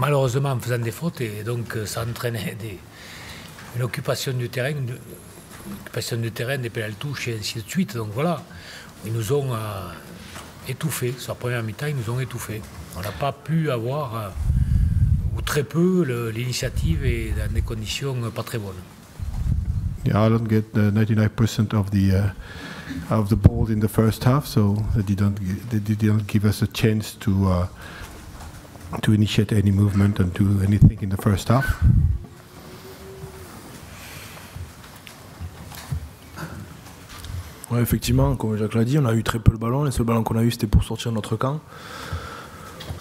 malheureusement en faisant des fautes et donc euh, ça entraînait des, une occupation du terrain, une, occupation du terrain, des pénales touches et ainsi de suite. Donc voilà, ils nous ont euh, étouffés. Sur la première mi-temps, ils nous ont étouffés. On n'a pas pu avoir, euh, ou très peu, l'initiative et dans des conditions pas très bonnes. Yeah, Ireland get uh, 99% of the uh, of the ball in the first half, so they didn't they didn't give us a chance to uh, to initiate any movement and do anything in the first half? Ouais, effectivement, comme Jacques l'a dit, on a eu très peu le ballon. Les seuls ballons qu'on a eu, c'était pour sortir notre camp.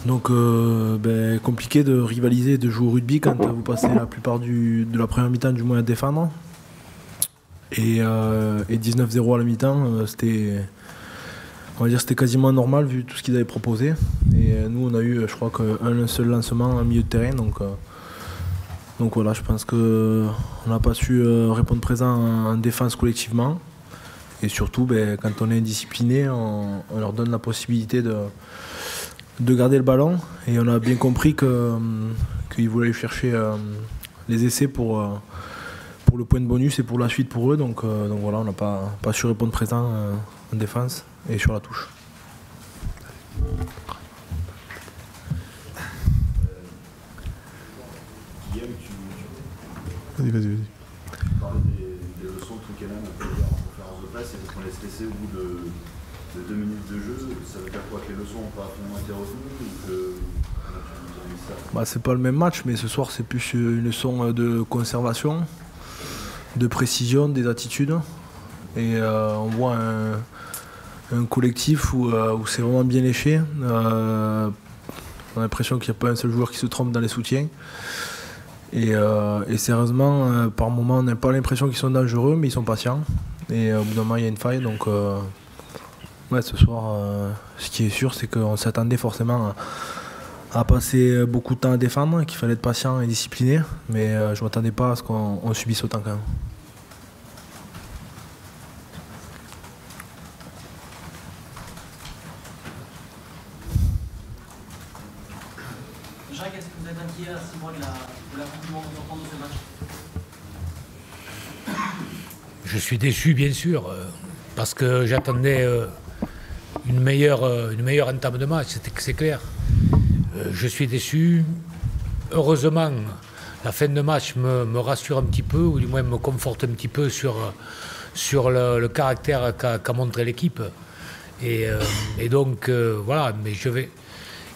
Donc, euh, ben, compliqué de rivaliser, de jouer au rugby quand vous passez la plupart du, de la première mi-temps du moins à défendre. Et, euh, et 19-0 à la mi-temps, euh, c'était, on va dire, c'était quasiment normal vu tout ce qu'ils avaient proposé. Et euh, nous, on a eu, je crois, qu'un seul lancement en milieu de terrain. Donc, euh, donc voilà, je pense qu'on n'a pas su euh, répondre présent en, en défense collectivement. Et surtout, ben, quand on est discipliné, on, leur donne la possibilité de, de garder le ballon. Et on a bien compris qu'ils voulaient chercher euh, les essais pour, euh, pour le point de bonus et pour la suite pour eux. Donc, euh, donc voilà, on n'a pas, pas su répondre présent euh, en défense et sur la touche. Guillaume, tu, Vas-y, vas-y, vas-y. tu parlais des, des leçons un peu hier en conférence de presse et parce qu'on laisse laisser au bout de, de deux minutes de jeu. Ça veut dire quoi Que les leçons n'ont pas finalement été retenues que. Bah, c'est pas le même match, mais ce soir, c'est plus une leçon de conservation, de précision des attitudes. Et euh, on voit un, collectif où, euh, où c'est vraiment bien léché. Euh, on a l'impression qu'il n'y a pas un seul joueur qui se trompe dans les soutiens. Et, sérieusement, par moment, on n'a pas l'impression qu'ils sont dangereux, mais ils sont patients. Et au bout d'un moment, il y a une faille. Donc, ouais, ce soir, ce qui est sûr, c'est qu'on s'attendait forcément à, à passer beaucoup de temps à défendre, qu'il fallait être patient et discipliné. Mais euh, je ne m'attendais pas à ce qu'on on subisse autant quand même. Jacques, est-ce que vous êtes inquiet à 6 mois de la, de la Coupe du Monde sortant de ce match? Je suis déçu, bien sûr, euh, parce que j'attendais euh, une, meilleure, euh, une meilleure entame de match, c'est clair. Euh, Je suis déçu. Heureusement, la fin de match me, rassure un petit peu, ou du moins me conforte un petit peu sur, sur le, caractère qu'a montré l'équipe. Et, euh, donc, euh, voilà, mais je vais.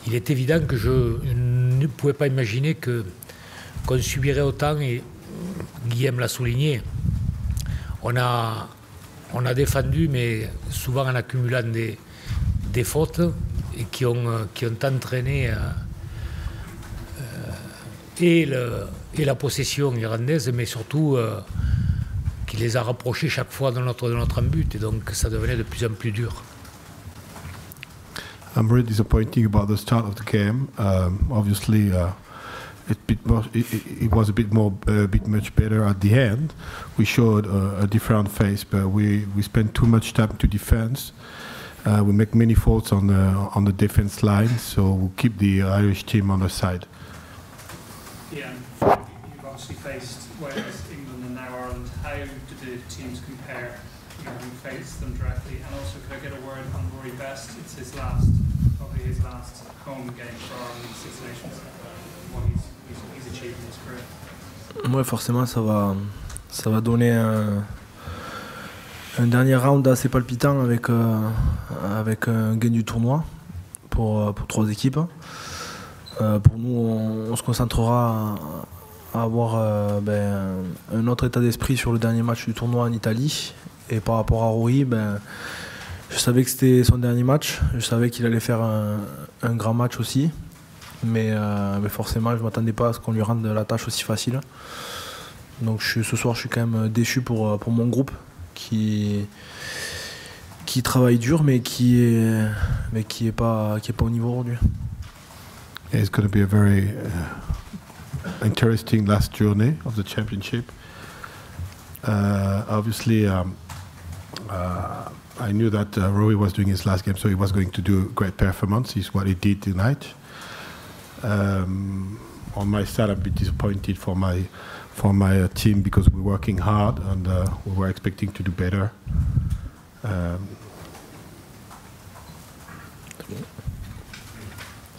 Il est évident que je ne pouvais pas imaginer qu'on subirait autant, et Guillaume l'a souligné. On a, on a défendu, mais souvent en accumulant des, des fautes et qui ont, euh, entraîné euh, euh, et, la possession irlandaise, mais surtout qui les a rapprochés chaque fois de notre, but. Et donc ça devenait de plus en plus dur. I'm very disappointing about the start of the game. Um, obviously, uh, it, bit more, it, was a bit more, a bit much better at the end. We showed a, a different face, but we, spent too much time to. Uh, we make many faults on the on the defense line, so we'll keep the Irish team on the side. Yeah, you've obviously faced Wales, England and now Ireland. How do the teams compare? You haven't faced them directly. And also, could I get a word on Rory Best? It's his last, probably his last home game for Ireland in Six Nations. What he's, he's, he's achieved in his career. Ouais, forcément, ça va, ça va donner un, un dernier round assez palpitant avec, euh, avec un gain du tournoi pour, euh, pour trois équipes. Euh, pour nous, on, se concentrera à, avoir euh, ben, un autre état d'esprit sur le dernier match du tournoi en Italie. Et par rapport à Rory, ben, je savais que c'était son dernier match. Je savais qu'il allait faire un, un grand match aussi. Mais, euh, forcément, je ne m'attendais pas à ce qu'on lui rende la tâche aussi facile. Donc je, ce soir, je suis quand même déçu pour, euh, pour mon groupe qui, qui travaille dur, mais qui est, mais qui est, pas, qui est pas au niveau aujourd'hui. It's going to be a very uh, interesting last journey of the championship. Uh, obviously, um, uh, I knew that uh, Rory was doing his last game, so he was going to do a great performance. Is what he did tonight. Um, on my side, I'm a bit disappointed for my for my uh, team because we're working hard and uh, we were expecting to do better. Um,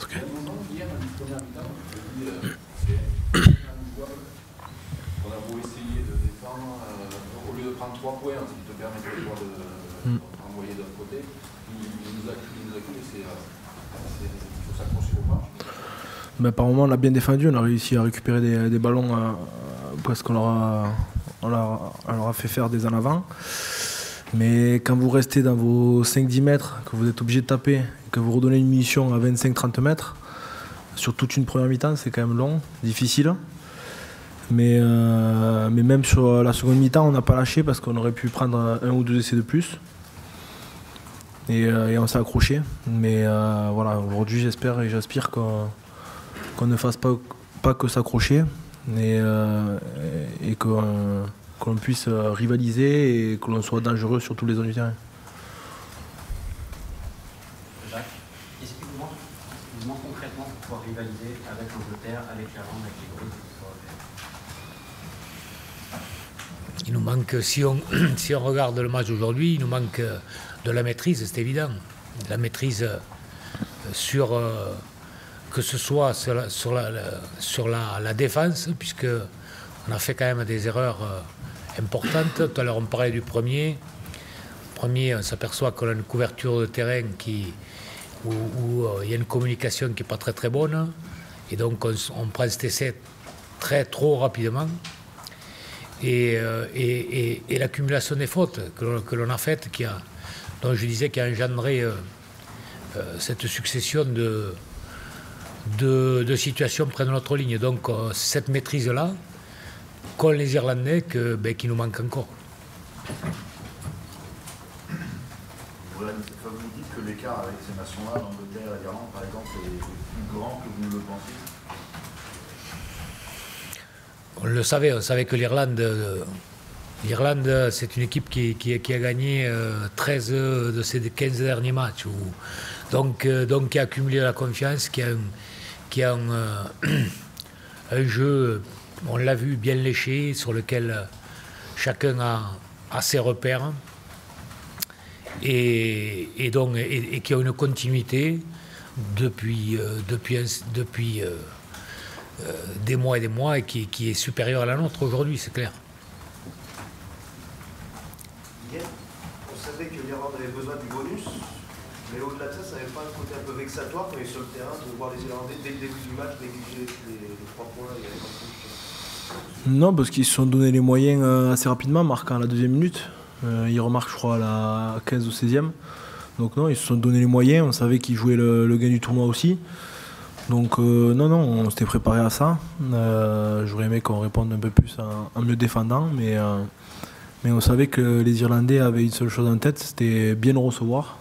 Okay. On a beau essayer de défendre, euh, au lieu de prendre 3 points, ce qui te permet de pouvoir de, Mm. envoyer de l'autre côté, il, il nous a il nous a cru, c'est, euh. Mais par moment, on a bien défendu, on a réussi à récupérer des, des ballons parce qu'on leur, a, fait faire des en avant. Mais quand vous restez dans vos 5-10 mètres, que vous êtes obligé de taper, que vous redonnez une munition à 25-30 mètres, sur toute une première mi-temps, c'est quand même long, difficile. Mais, euh, mais même sur la seconde mi-temps, on n'a pas lâché parce qu'on aurait pu prendre un ou deux essais de plus. Et, euh, on s'est accroché. Mais euh, voilà, aujourd'hui, j'espère et j'aspire qu'on ne fasse pas que s'accrocher et, euh, et qu'on que l'on puisse euh, rivaliser et que l'on soit dangereux sur tous les zones du terrain. Jacques, vous manque concrètement pour pouvoir rivaliser avec l'Angleterre, avec l'Irlande, avec les européennes Il nous manque, si on, si on regarde le match d'aujourd'hui, il nous manque euh, de la maîtrise, c'est évident. De la maîtrise euh, sur, euh, que ce soit sur la, sur la, sur la, la défense, puisque on a fait quand même des erreurs euh, importantes. Tout à l'heure, on parlait du premier. Premier, on s'aperçoit qu'on a une couverture de terrain qui, où, euh, il y a une communication qui n'est pas très très bonne. Et donc, on, on prend cet essai très trop rapidement et, euh, et- et- l'accumulation des fautes que l'on, a faites, qui a, dont je disais, qui a engendré cette succession de, de, de situations près de notre ligne. Donc euh, cette maîtrise-là, qu'ont les Irlandais, que, ben, qui nous manque encore. Vous dites que l'écart avec ces nations-là, l'Angleterre et l'Irlande par exemple, est plus grand que vous ne le pensez? On le savait, on savait que l'Irlande, euh, l'Irlande, c'est une équipe qui, qui- qui a gagné euh, 13 de ses 15 derniers matchs. donc, euh, donc qui a accumulé la confiance, qui a qui a un, euh, un jeu, on l'a vu, bien léché, sur lequel euh, chacun a, ses repères. Et, et donc, et, qui a une continuité depuis, euh, depuis, depuis des mois et des mois et qui, est supérieure à la nôtre aujourd'hui, c'est clair. On savait que besoin du bonus, mais au-delà de ça, ça n'avait pas un côté un peu vexatoire quand il sur le terrain de voir les Irlandais dès le début du match négliger les, les trois points et le Non, parce qu'ils se sont donné les moyens euh, assez rapidement, marquant à la deuxième minute. Euh, ils remarquent, je crois, à la 15 ou 16e. Donc non, ils se sont donné les moyens. On savait qu'ils jouaient le, le gain du tournoi aussi. Donc euh, non, non, on s'était préparé à ça. J'aurais aimé qu'on réponde un peu plus en, mieux défendant, mais, mais on savait que les Irlandais avaient une seule chose en tête, c'était bien nous recevoir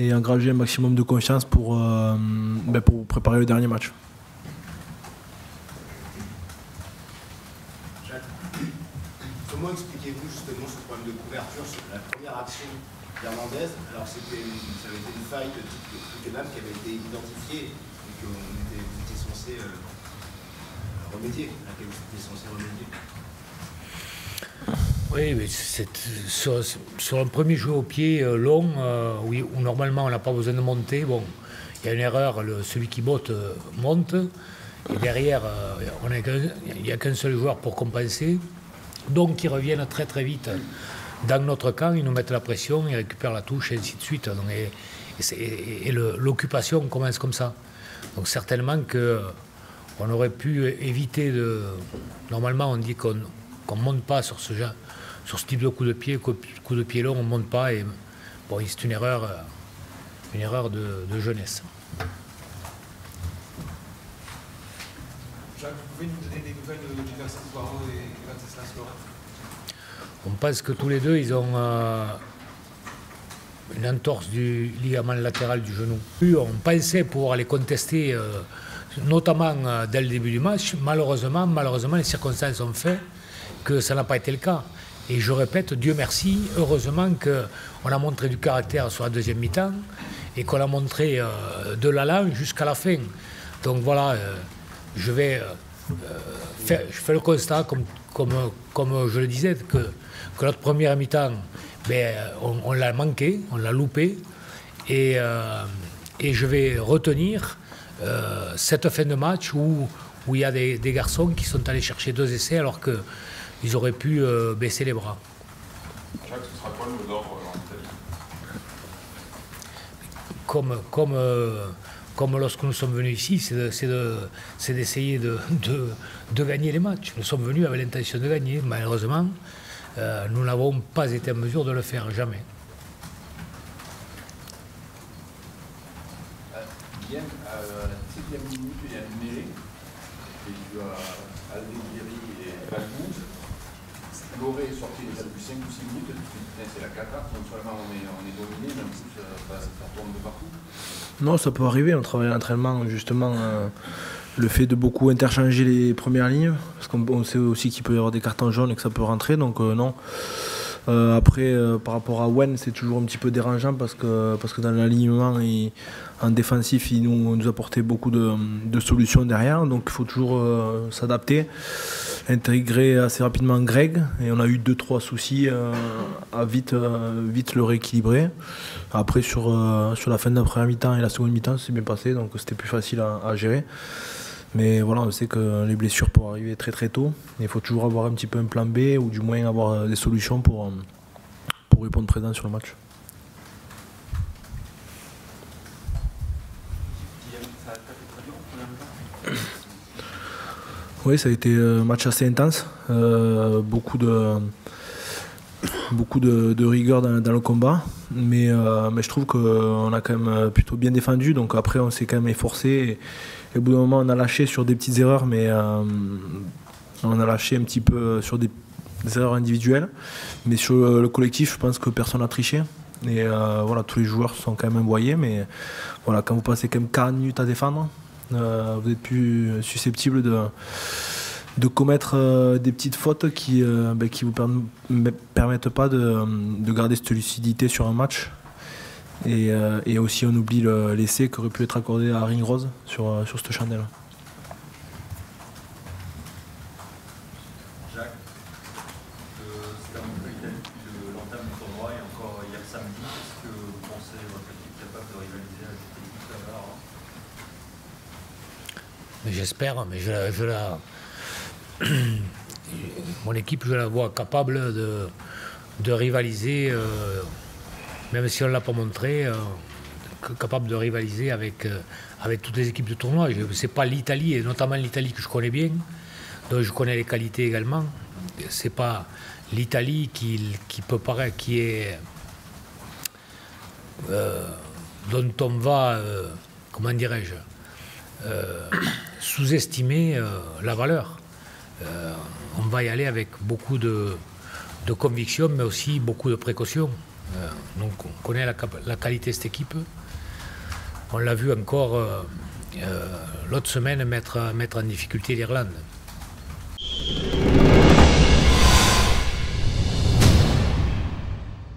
et engager un maximum de confiance pour, euh, ben, pour préparer le dernier match. Comment expliquez-vous justement ce problème de couverture sur la première action irlandaise Alors c'était ça avait été une faille de type Twickenham qui avait été identifiée et qu'on était, étiez censé euh, étiez censé remédier? Oui, mais sur, un premier jeu au pied euh, long, euh, où normalement on n'a pas besoin de monter, bon, il y a une erreur, celui qui botte euh, monte, et derrière, il n'y a qu'un seul joueur pour compenser, donc ils reviennent très très vite dans notre camp, ils nous mettent la pression, ils récupèrent la touche, et ainsi de suite. Et l'occupation commence comme ça. Donc certainement que on aurait pu éviter de... Normalement, on dit qu'on ne monte pas sur ce, genre- sur ce type de coup de pied, coup, de pied long, on ne monte pas. Et bon, c'est une erreur, euh, une erreur de, de jeunesse. Jacques, vous pouvez nous donner des nouvelles de Poirot et Venceslas Laurent On pense que tous les deux, ils ont euh, une entorse du ligament latéral du genou. On pensait pouvoir les contester, euh, notamment euh, dès le début du match. Malheureusement, malheureusement, les circonstances ont fait que ça n'a pas été le cas. Et je répète, Dieu merci, heureusement qu'on a montré du caractère sur la deuxième mi-temps et qu'on a montré euh, de l'allant jusqu'à la fin. Donc voilà, euh, je vais euh, je fais le constat, comme, comme, comme je le disais, que, que notre première mi-temps, ben, on, l'a manqué, on l'a loupé, et, et je vais retenir cette fin de match où, où il y a des, des garçons qui sont allés chercher deux essais alors qu'ils auraient pu euh, baisser les bras. Jacques, ce sera quoi le mot d'ordre en Italie comme, comme, euh, comme lorsque nous sommes venus ici, c'est de- c'est de- c'est d'essayer de, de- de gagner les matchs. Nous sommes venus avec l'intention de gagner. Malheureusement, euh, nous n'avons pas été en mesure de le faire, jamais. Guillaume, à la septième minute, il y a une mêlée. Et tu as Aldeguiri et Balbouz. Est sorti depuis 5 ou 6 minutes. C'est la cata. Non seulement on est, on dominé, mais en plus, ça, ça, de partout. Non, ça peut arriver. On travaille l'entraînement, justement, euh, le fait de beaucoup interchanger les premières lignes, parce qu'on on sait aussi qu'il peut y avoir des cartons jaunes et que ça peut rentrer, donc euh, non. Euh, après, euh, par rapport à Wen, c'est toujours un petit peu dérangeant parce que, parce que dans l'alignement, en défensif, il nous, nous apportait beaucoup de, solutions derrière, donc il faut toujours euh, s'adapter, intégrer assez rapidement Greg, et on a eu deux trois soucis euh, à vite, euh, vite le rééquilibrer. Après, sur, euh, sur la fin de la première mi-temps et la seconde mi-temps, c'est bien passé, donc c'était plus facile à, gérer. Mais voilà, on sait que les blessures peuvent arriver très très tôt. Il faut toujours avoir un petit peu un plan B ou du moins avoir des solutions pour, pour répondre présent sur le match. Guillaume, ça a été très dur en première mi-temps Oui, ça a été un match assez intense. Euh, beaucoup de, beaucoup de, rigueur dans, le combat. Mais, euh, mais je trouve qu'on a quand même plutôt bien défendu. Donc après, on s'est quand même efforcé. Et, au bout d'un moment, on a lâché sur des petites erreurs. Mais euh, on a lâché un petit peu sur des, erreurs individuelles. Mais sur le, le collectif, je pense que personne n'a triché. Et euh, voilà, tous les joueurs sont quand même envoyés. Mais voilà, quand vous passez quand même 40 minutes à défendre, euh, vous êtes plus susceptible de, de commettre euh, des petites fautes qui ne ben, qui vous perm- me- permettent pas de, de garder cette lucidité sur un match. Et, euh, et aussi, on oublie le- l'essai qui aurait pu être accordé à Ring Rose sur, euh, sur cette chandelle. Jacques, euh, c'est la montré l'Italie depuis le- l'entame du tournoi et encore hier samedi. Est-ce que vous pensez votre équipe capable de rivaliser avec cette équipe là-bas Mais je, la-. Mon équipe, je la vois capable de, de rivaliser, euh, même si on ne l'a pas montré, euh, capable de rivaliser avec, euh, avec toutes les équipes de tournoi. Ce n'est pas l'Italie, et notamment l'Italie que je connais bien, dont je connais les qualités également. Ce n'est pas l'Italie qui, qui peut paraître, qui est. dont on va, comment dirais-je, sous-estimer euh, la valeur. Euh, on va y aller avec beaucoup de, conviction, mais aussi beaucoup de précaution. Euh, donc on connaît la, la qualité de cette équipe. On l'a vu encore euh, euh, l'autre semaine mettre, mettre en difficulté l'Irlande.